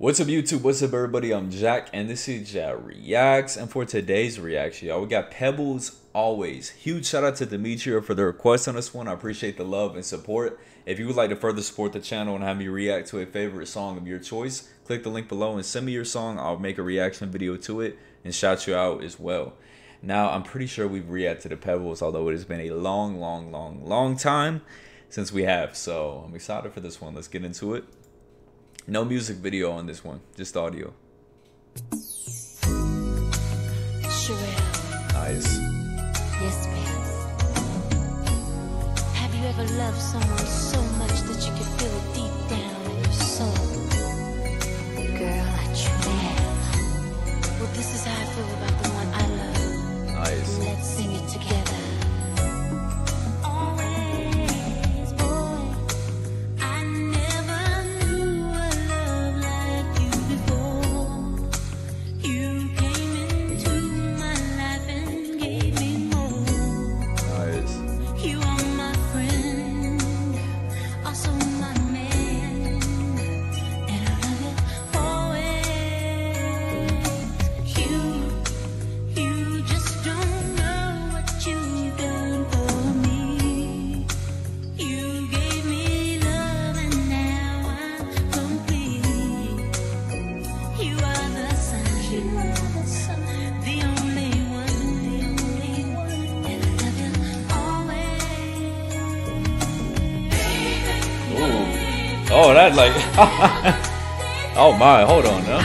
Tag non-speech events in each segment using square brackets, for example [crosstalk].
What's up YouTube? What's up everybody? I'm Jack and this is Jack Reacts and for today's reaction y'all we got Pebbles Always. Huge shout out to Demetria for the request on this one. I appreciate the love and support. If you would like to further support the channel and have me react to a favorite song of your choice, click the link below and send me your song. I'll make a reaction video to it and shout you out as well. Now I'm pretty sure we've reacted to Pebbles although it has been a long long long long time since we have so I'm excited for this one. Let's get into it. No music video on this one, just audio. Sherelle. Nice. Yes, ma'am. Have you ever loved someone so much that you could feel Oh, that like. [laughs] oh my, hold on now.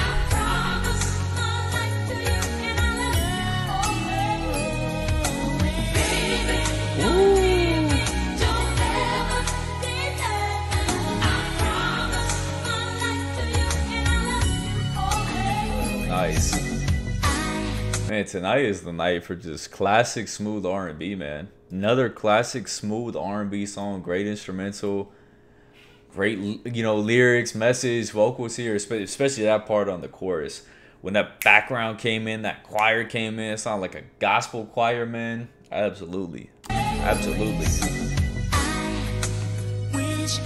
Nice. Man, tonight is the night for just classic smooth R&B, man. Another classic smooth R&B song, great instrumental, great you know lyrics, message, vocals here, especially that part on the chorus. When that background came in, that choir came in, it sounded like a gospel choir, man. Absolutely, absolutely. Wish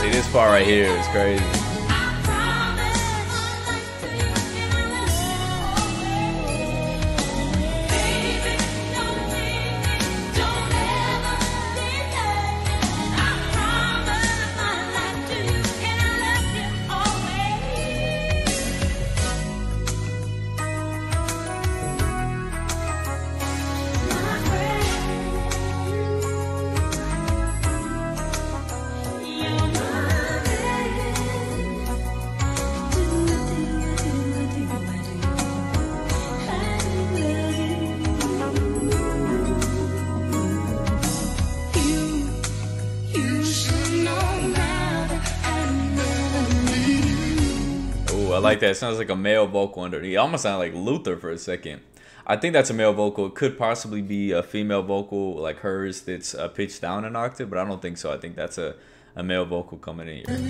see this part right here is crazy. Oh, I like that. It sounds like a male vocal underneath. It almost sounded like Luther for a second. I think that's a male vocal. It could possibly be a female vocal like hers that's uh, pitched down an octave, but I don't think so. I think that's a, a male vocal coming in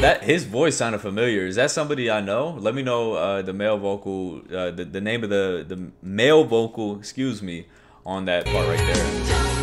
that his voice sounded familiar. Is that somebody I know? Let me know uh, the male vocal, uh, the, the name of the the male vocal, excuse me, on that part right there.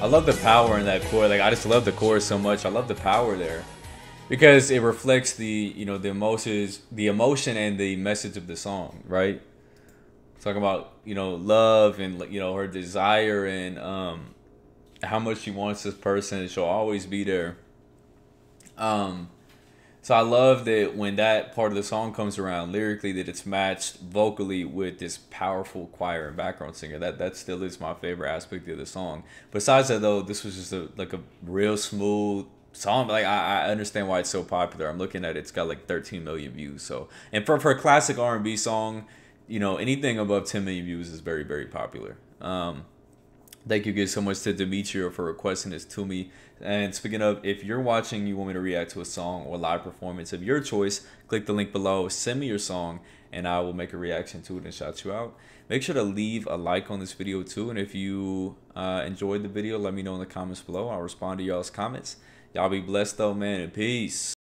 I love the power in that chord. Like I just love the chorus so much. I love the power there because it reflects the you know the emotions, the emotion and the message of the song, right? Talking about you know love and you know her desire and um how much she wants this person. She'll always be there. Um, so I love that when that part of the song comes around lyrically, that it's matched vocally with this powerful choir and background singer. That that still is my favorite aspect of the song. Besides that, though, this was just a like a real smooth song. Like I, I understand why it's so popular. I'm looking at it; it's got like 13 million views. So and for for a classic R&B song, you know anything above 10 million views is very very popular. Um, Thank you guys so much to Demetrio for requesting this to me. And speaking of, if you're watching, you want me to react to a song or live performance of your choice, click the link below, send me your song, and I will make a reaction to it and shout you out. Make sure to leave a like on this video too. And if you uh, enjoyed the video, let me know in the comments below. I'll respond to y'all's comments. Y'all be blessed though, man, and peace.